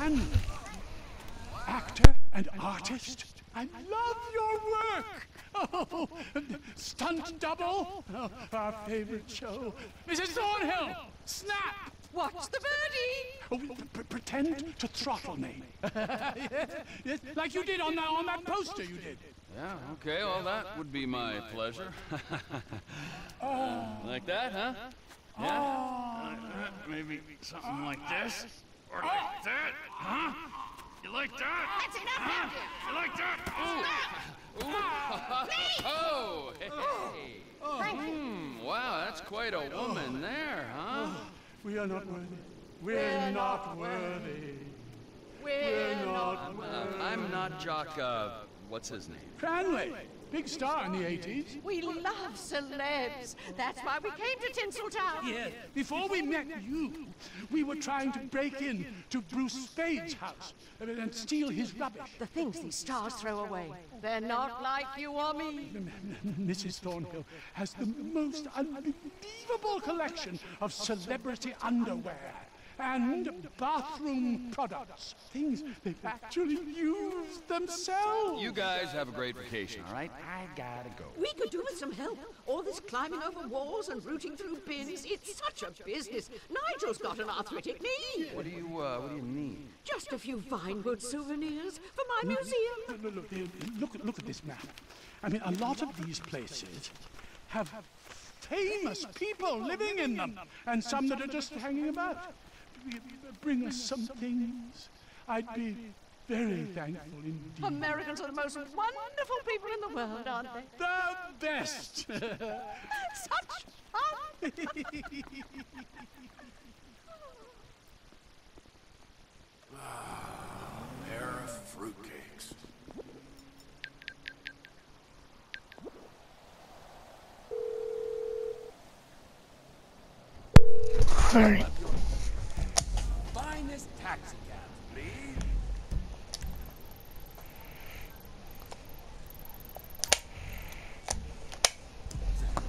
Cranley. Actor and artist. I love your work. Oh, stunt double. Oh, our favorite show. Mrs. Thornhill, snap. Watch the birdie! Oh, p- pretend to throttle me. yes, yes, like you did on that, on that poster you did. Yeah, okay, well, that would be my pleasure. like that, huh? Yeah? Uh, maybe something like this? Or like that? Huh? You like that? That's enough, You like that? Ooh. Ooh. Oh, hey. Hmm, wow, that's quite a woman there, huh? We are not worthy. We're not worthy. We're not Uh, I'm not Jock, uh, what's his name? Cranley, big star in the 80s. We love celebs. That's why we came to Tinseltown. Yes. Before we met you, we were trying to break in to Bruce Spade's house and steal his rubbish. The things these stars throw away. They're not like you or me. Mrs. Thornhill has the most unbelievable collection of celebrity underwear and bathroom products. Things they've actually used themselves. You guys have a great vacation, all right? I gotta go. We could do with some help. All this climbing over walls and rooting through bins, it's such a business. Nigel's got an arthritic knee. What do you, uh, what do you need? Just a few Vinewood souvenirs for my museum. Look, look, look, look, look at this map. I mean, a lot of these places have famous people living in them, and some that are just hanging about. Bring us some things. I'd be very thankful indeed. Americans are the most wonderful people in the world, aren't they? The best. Such fun! ah, Pair of fruitcakes. Alright. Finest taxi cab, please.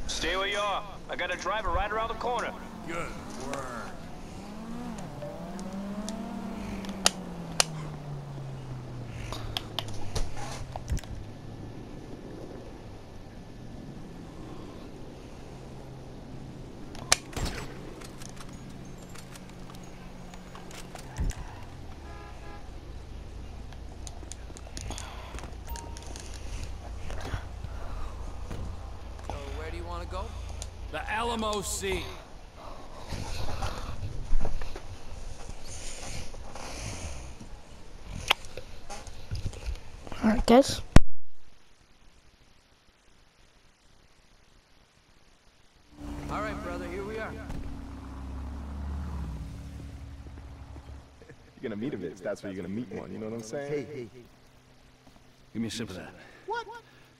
Stay where you are. I got a driver right around the corner. Good work. So where do you want to go? The Alamo Sea. Alright, guys. All right, brother, here we are. You're gonna meet a bitch. That's where you're gonna meet one. You know what I'm saying? Hey, hey. hey. Give me a sip of that. What?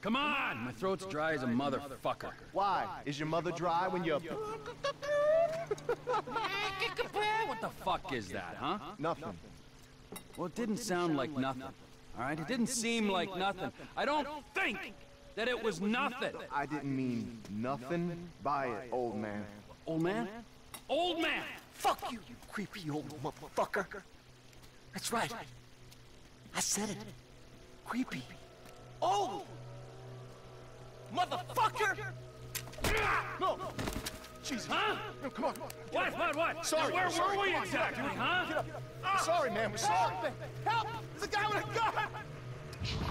Come on! My throat's dry as a motherfucker. Why? Is your mother dry when you're What the fuck is that, huh? nothing? Well, it didn't sound like nothing. All right? It didn't seem like nothing. I don't think that it was nothing. I didn't mean nothing by it, old man. Old man? Old man! Fuck you, you creepy old motherfucker. That's right. I said it. Creepy. Oh! Motherfucker! No! Jesus! Huh? No, come on. What? What? What? Sorry. Where sorry. were we exactly, get up. huh? Get up. Sorry, man. We're sorry. Help! There's a guy with a gun!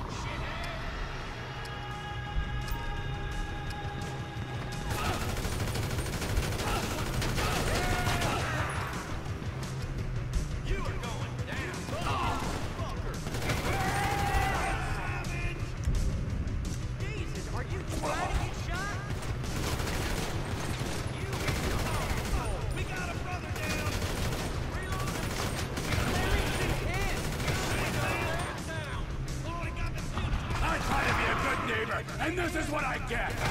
What I get.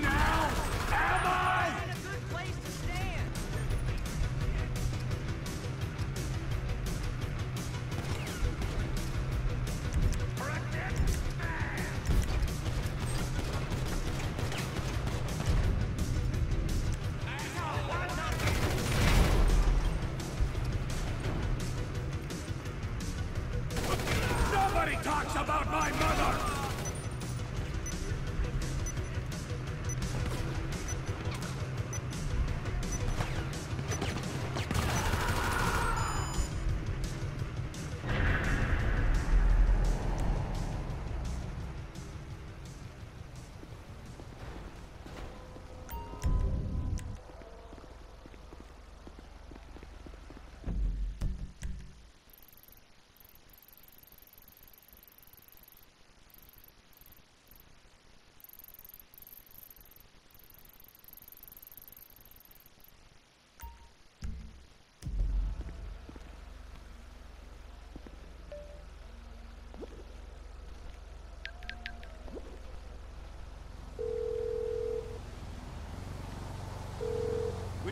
Now?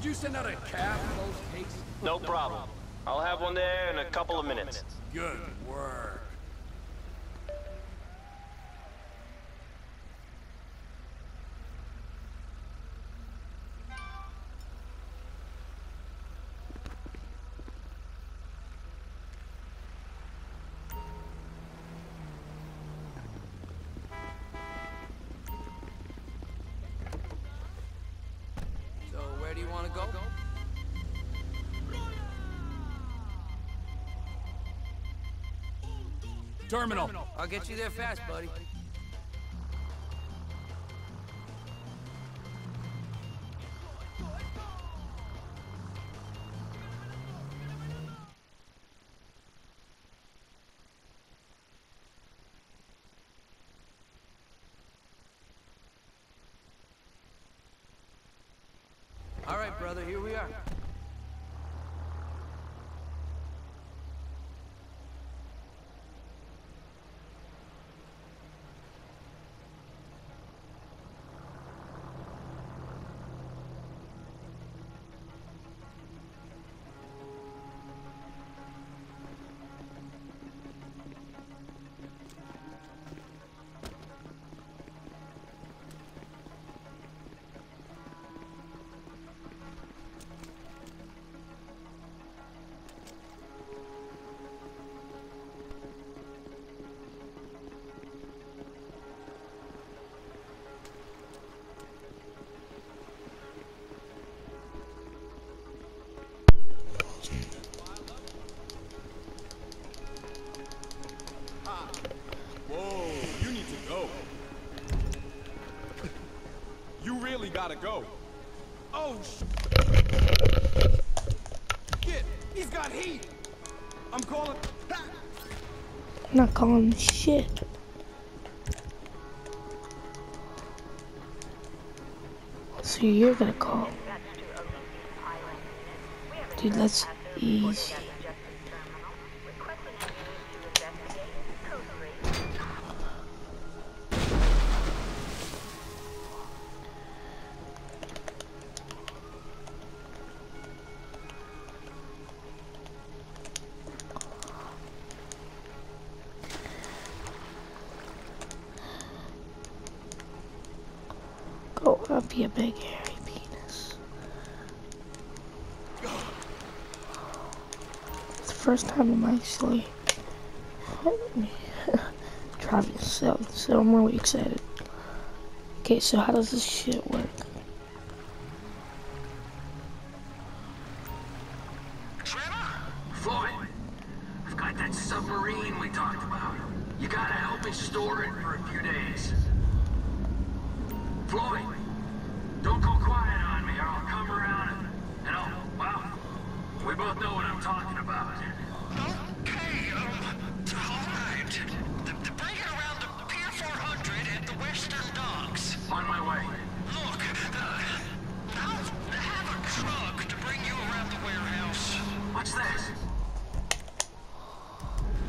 Would you send out a cab for those cases? No problem. I'll have one there in a couple of minutes. Good work. Terminal. I'll get you there fast, buddy. Go. Oh, sh- Shit, he's got heat. I'm calling. I'm not calling shit. So you're gonna call. Dude, that's easy. Go be a big hairy penis. It's the first time I'm actually driving south, so I'm really excited. Okay, so how does this shit work? Floyd! I've got that submarine we talked about. You gotta help me store it for a few days. Floyd, don't go quiet on me or I'll come around and, and I'll, well, we both know what I'm talking about. Okay, um, all right. The, the bring it around the Pier 400 at the Western Docks. On my way. Look, uh, I'll have a truck to bring you around the warehouse. What's this?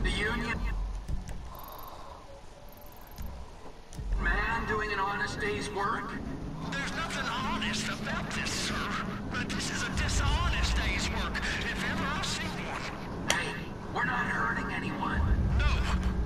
The Union? Man doing an honest day's work? Nothing about this, sir. But this is a dishonest day's work, if ever I've seen one. Hey, we're not hurting anyone. No,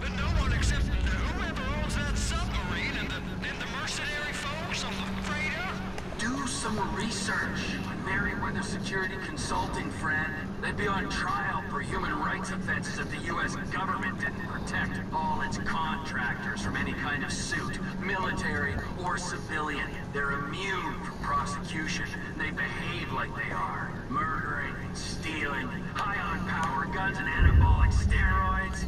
but no one except whoever owns that submarine and the, and the mercenary folks on the freighter. Do some research. Merryweather Security Consulting, friend. They'd be on trial for human rights offenses if the U.S. government didn't protect all its contractors from any kind of suit, military or civilian. They're immune from prosecution. They behave like they are. Murdering, stealing, high on power guns and anabolic steroids.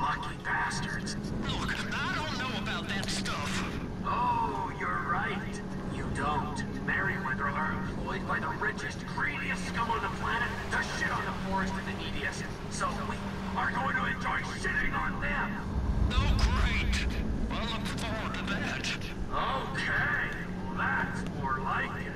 Lucky bastards. Look, I don't know about that stuff. Oh, you're right. You don't. Merryweather are employed by the richest, greediest scum on the planet to shit on the poorest and the neediest. So we are going to enjoy shitting on them. Oh, great. I look forward to that. Okay, that's more like it.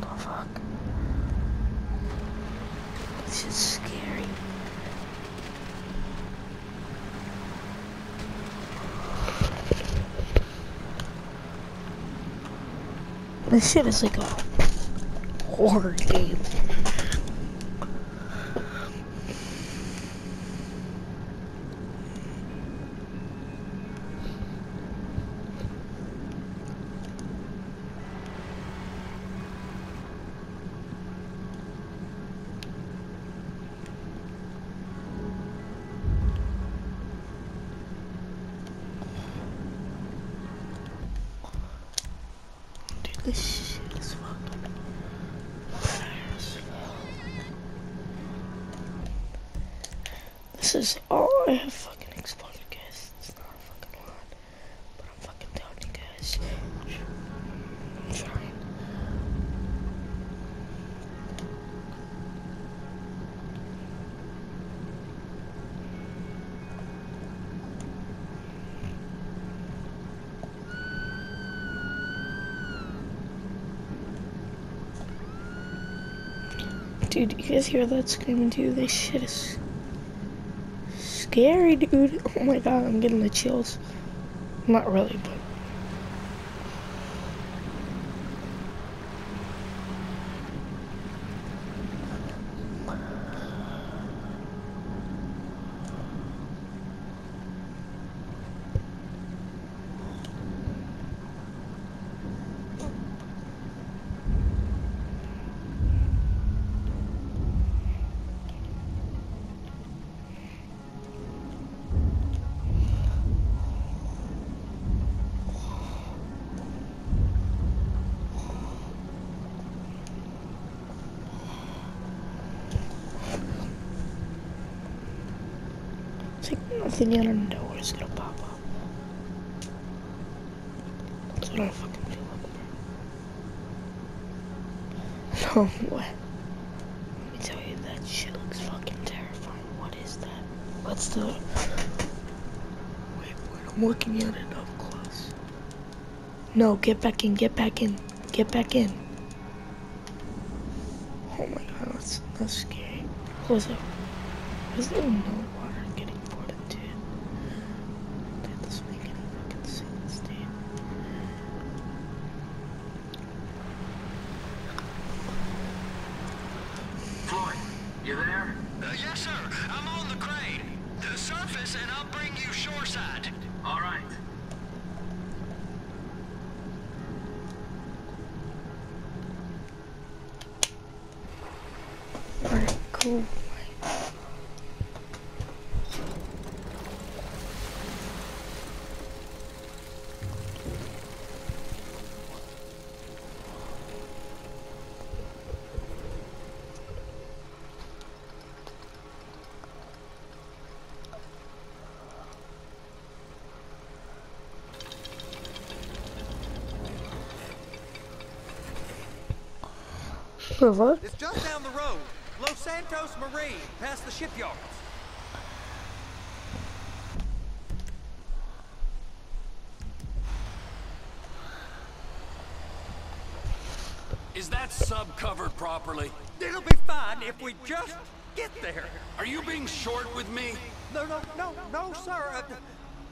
The fuck? This is scary. This shit is like a horror game. This is. This is all I have fucking explained, guys. It's not a fucking lot. But I'm fucking telling you guys. I'm trying. Dude, you guys hear that screaming too? This shit is scary, dude. Oh my god, I'm getting the chills. Not really, but. Is gonna pop up. That's what I fucking feel like, bro. No way. Let me tell you, that shit looks fucking terrifying. What is that? What's the... Wait, wait, I'm looking at it up close. No, get back in, get back in, get back in. Oh my god, that's, that's scary. Close up. There's no no water getting cool. Bro, what? Santos Marine, past the shipyards. Is that sub covered properly? It'll be fine if we just get there. Are you being short with me? No, no, no, no, sir. Uh,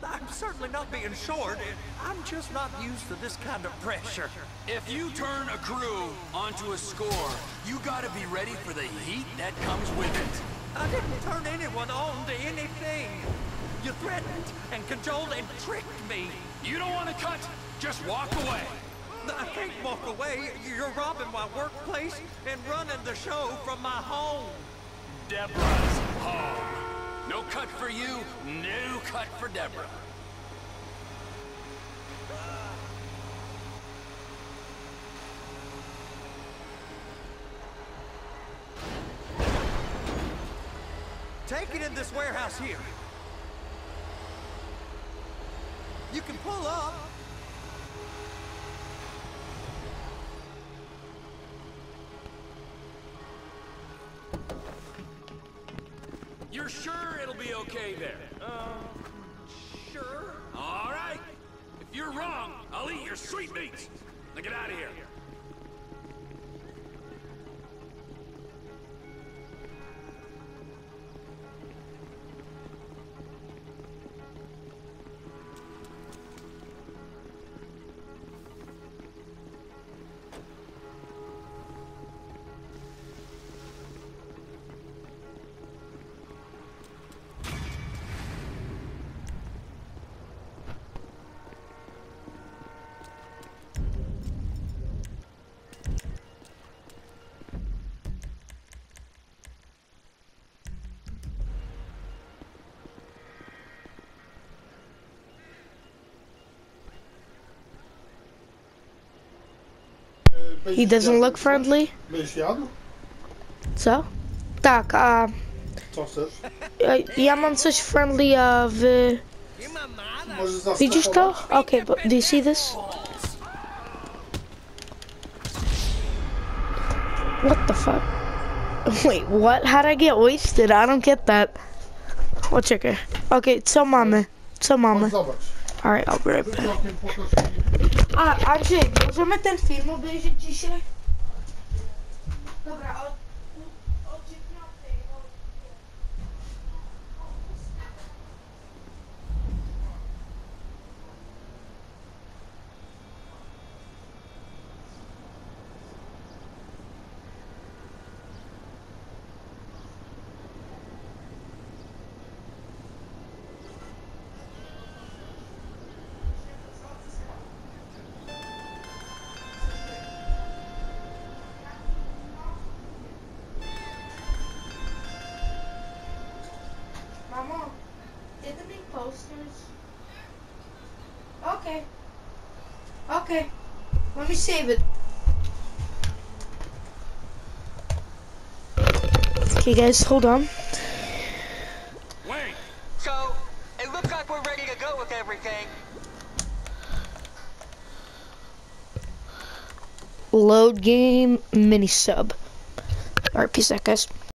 I'm certainly not being short. I'm just not used to this kind of pressure. If you turn a crew onto a score, you gotta be ready for the heat that comes with it. I didn't turn anyone on to anything. You threatened and cajoled and tricked me. You don't want to cut? Just walk away. I can't walk away. You're robbing my workplace and running the show from my home. Deborah's home. No cut for you, no cut for Deborah. Take it in this warehouse here. You can pull up. Be okay there? Um, sure. All right. If you're wrong, I'll eat your sweetmeats. Now get out of here. He doesn't look friendly. Co? Tak, a Co chcesz? e, ja mam coś friendly w... Możesz Widzisz to? Okay, but do you see this? What the fuck? Wait, what? How'd I get wasted? I don't get that. O, czekaj. Okay, co mamy? Co mamy? Zobacz. Alright, I'll be right back. A, Andrzej, możemy ten film obejrzeć dzisiaj? Dobra, o, Okay. Okay. Let me save it. Okay, guys, hold on. Wait. So, it looks like we're ready to go with everything. Load game mini sub. Alright, peace out, guys.